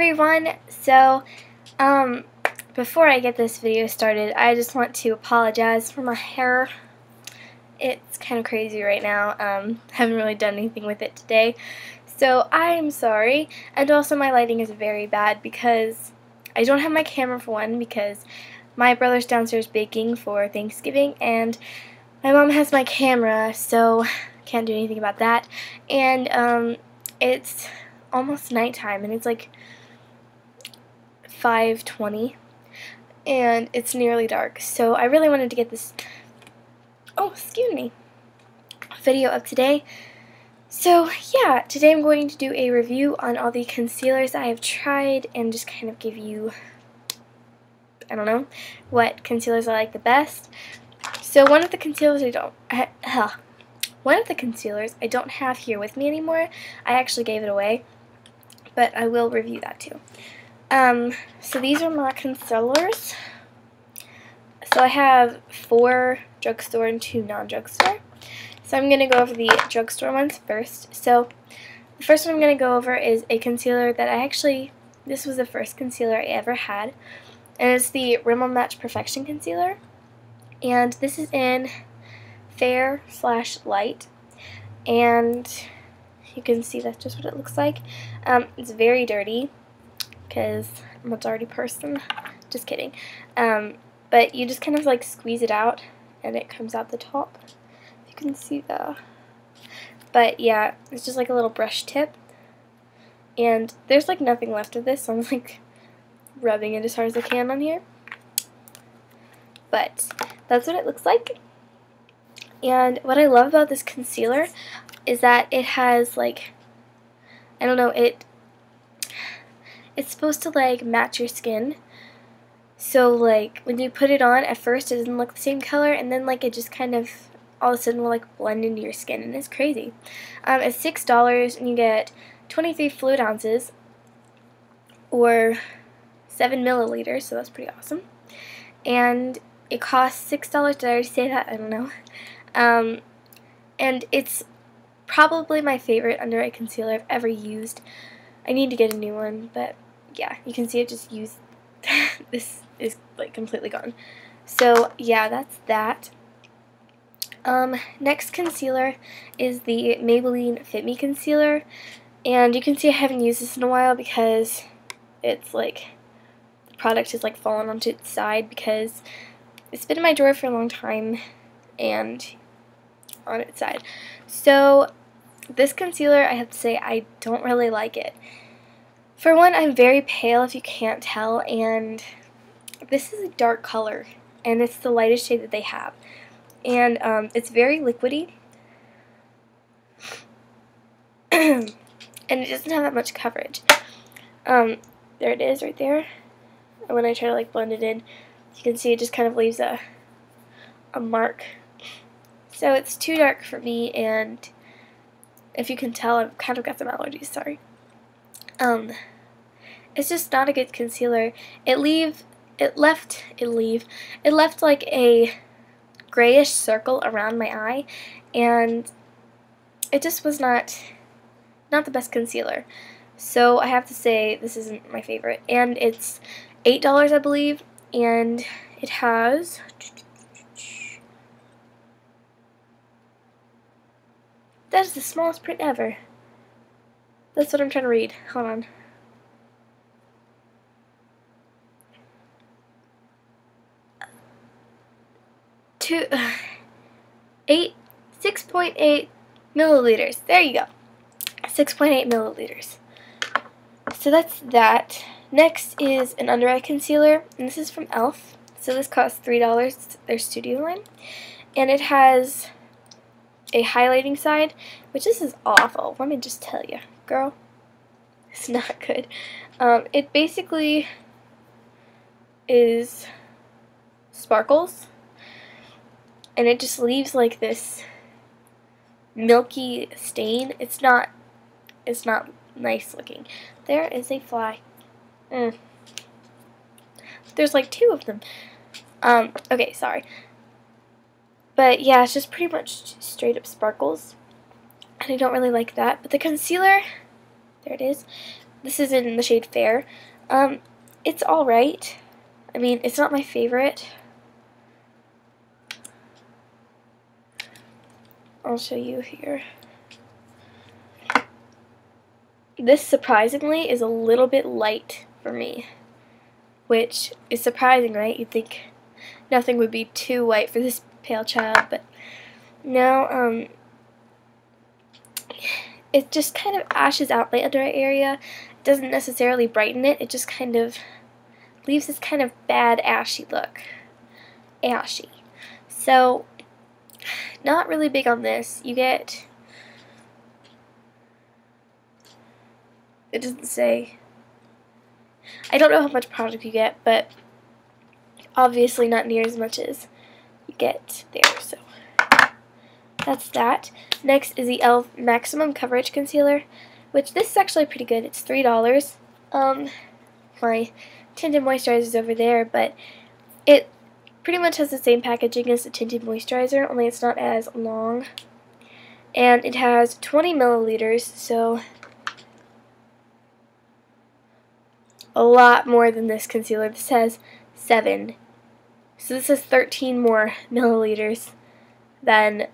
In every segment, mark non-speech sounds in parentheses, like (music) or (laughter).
everyone. So, um, before I get this video started, I just want to apologize for my hair. It's kind of crazy right now. Um, (laughs) haven't really done anything with it today. So, I'm sorry. And also, my lighting is very bad because I don't have my camera for one because my brother's downstairs baking for Thanksgiving and my mom has my camera, so I can't do anything about that. And, um, it's almost nighttime and it's like 5.20 and it's nearly dark. So I really wanted to get this, oh, excuse me, video up today. So yeah, today I'm going to do a review on all the concealers I have tried and just kind of give you, I don't know, what concealers I like the best. So one of the concealers I don't, uh, one of the concealers I don't have here with me anymore, I actually gave it away, but I will review that too. Um, so these are my concealers. So I have four drugstore and two non-drugstore. So I'm going to go over the drugstore ones first. So the first one I'm going to go over is a concealer that I actually, this was the first concealer I ever had. And it's the Rimmel Match Perfection Concealer. And this is in Fair slash Light. And you can see that's just what it looks like. Um, it's very dirty because I'm a dirty person. (laughs) Just kidding. Um, but you just kind of like squeeze it out and it comes out the top. You can see the... But yeah, it's just like a little brush tip. And there's like nothing left of this, so I'm (laughs) like rubbing it as hard as I can on here. But that's what it looks like. And what I love about this concealer is that it has like, I don't know, it it's supposed to like match your skin. So like when you put it on, at first it doesn't look the same color, and then like it just kind of all of a sudden will like blend into your skin, and it's crazy. Um, it's six dollars, and you get 23 fluid ounces, or seven milliliters. So that's pretty awesome. And it costs six dollars. Did I already say that? I don't know. Um, and it's probably my favorite under eye concealer I've ever used. I need to get a new one, but yeah, you can see it just used. (laughs) this is like completely gone. So yeah, that's that. Um, next concealer is the Maybelline Fit Me Concealer. And you can see I haven't used this in a while because it's like, the product has like fallen onto its side because it's been in my drawer for a long time and on its side. So this concealer, I have to say, I don't really like it. For one, I'm very pale if you can't tell, and this is a dark color, and it's the lightest shade that they have. And um, it's very liquidy, (clears throat) and it doesn't have that much coverage. Um, there it is right there. And when I try to like blend it in, you can see it just kind of leaves a, a mark. So it's too dark for me, and if you can tell, I've kind of got some allergies, sorry. Um, it's just not a good concealer. It leave, it left, it leave, it left like a grayish circle around my eye, and it just was not, not the best concealer. So I have to say this isn't my favorite. And it's $8 I believe, and it has That is the smallest print ever. That's what I'm trying to read. Hold on. Two, (sighs) eight, 6.8 milliliters. There you go. 6.8 milliliters. So that's that. Next is an under eye concealer, and this is from e.l.f. So this costs $3, their studio line. And it has a highlighting side, which this is awful. Let me just tell you, girl, it's not good. Um, it basically is sparkles, and it just leaves like this milky stain. It's not, it's not nice looking. There is a fly. Mm. There's like two of them. Um, okay, sorry. But yeah, it's just pretty much straight up sparkles. And I don't really like that. But the concealer, there it is. this is in the shade Fair. Um, it's alright. I mean, it's not my favorite. I'll show you here. This, surprisingly, is a little bit light for me. Which is surprising, right? You'd think nothing would be too white for this pale child, but no, um, it just kind of ashes out my under eye area. It doesn't necessarily brighten it, it just kind of leaves this kind of bad ashy look. Ashy. So, not really big on this. You get, it doesn't say, I don't know how much product you get, but obviously not near as much as you get there, so that's that. Next is the e.l.f. Maximum Coverage Concealer, which this is actually pretty good. It's $3. Um, my tinted moisturizer is over there, but it pretty much has the same packaging as the tinted moisturizer, only it's not as long. And it has 20 milliliters, so a lot more than this concealer. This has 7. So this is 13 more milliliters than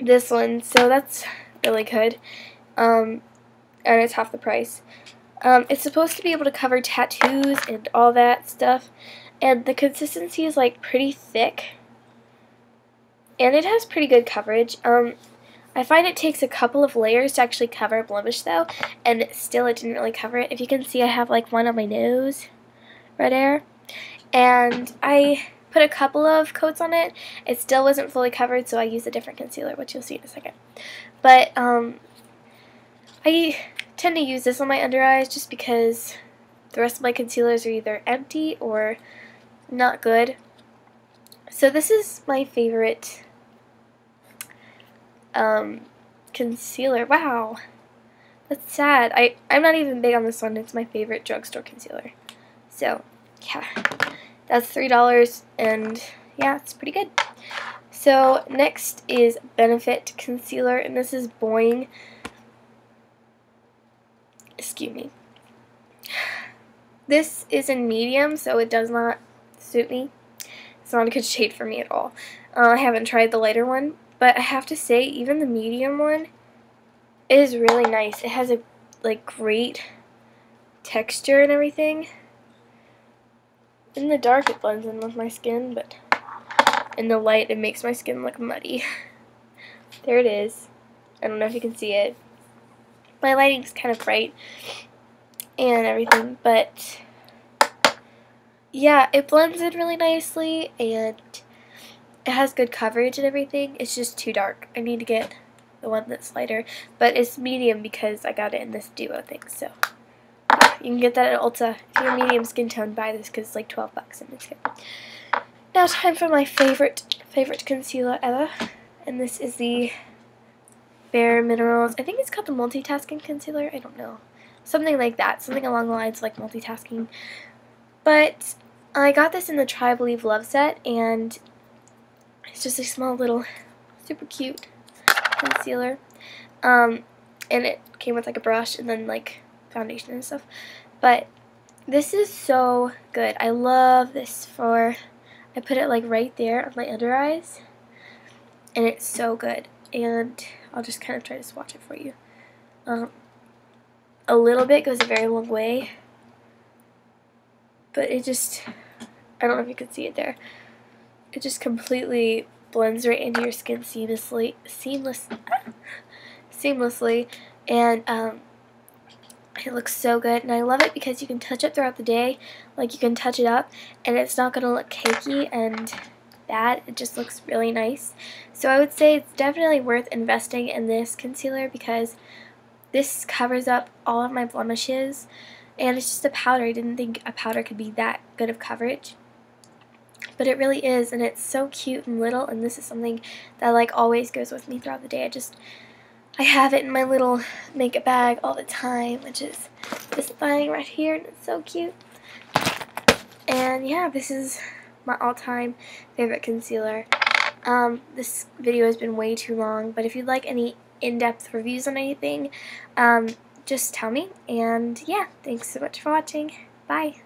this one, so that's really good. Um, and it's half the price. Um, it's supposed to be able to cover tattoos and all that stuff, and the consistency is like pretty thick, and it has pretty good coverage. Um, I find it takes a couple of layers to actually cover blemish though, and still it didn't really cover it. If you can see, I have like one on my nose right there, and I put a couple of coats on it. It still wasn't fully covered, so I used a different concealer, which you'll see in a second. But um, I tend to use this on my under eyes just because the rest of my concealers are either empty or not good. So this is my favorite um, concealer. Wow. That's sad. I, I'm not even big on this one. It's my favorite drugstore concealer. So, yeah. That's $3 and yeah, it's pretty good. So next is Benefit Concealer and this is Boing. Excuse me. This is in medium so it does not suit me. It's not a good shade for me at all. Uh, I haven't tried the lighter one but I have to say even the medium one is really nice. It has a like great texture and everything. In the dark it blends in with my skin, but in the light it makes my skin look muddy. (laughs) there it is. I don't know if you can see it. My lighting's kind of bright and everything, but yeah, it blends in really nicely and it has good coverage and everything. It's just too dark. I need to get the one that's lighter, but it's medium because I got it in this duo thing, so you can get that at Ulta. If you're medium skin tone, buy this because it's like 12 bucks and it's good. Now time for my favorite favorite concealer ever. And this is the Bare Minerals. I think it's called the Multitasking Concealer. I don't know. Something like that. Something along the lines of like multitasking. But I got this in the Try Believe Love set and it's just a small little super cute concealer. Um, and it came with like a brush and then like foundation and stuff. But this is so good. I love this for, I put it like right there on my under eyes. And it's so good. And I'll just kind of try to swatch it for you. Um, a little bit goes a very long way. But it just, I don't know if you can see it there. It just completely blends right into your skin seamlessly, seamless, (laughs) seamlessly. And um, it looks so good, and I love it because you can touch it throughout the day. Like, you can touch it up, and it's not going to look cakey and bad. It just looks really nice. So I would say it's definitely worth investing in this concealer because this covers up all of my blemishes, and it's just a powder. I didn't think a powder could be that good of coverage. But it really is, and it's so cute and little, and this is something that, like, always goes with me throughout the day. I just I have it in my little makeup bag all the time, which is this thing right here, and it's so cute. And yeah, this is my all-time favorite concealer. Um, this video has been way too long, but if you'd like any in-depth reviews on anything, um, just tell me. And yeah, thanks so much for watching. Bye.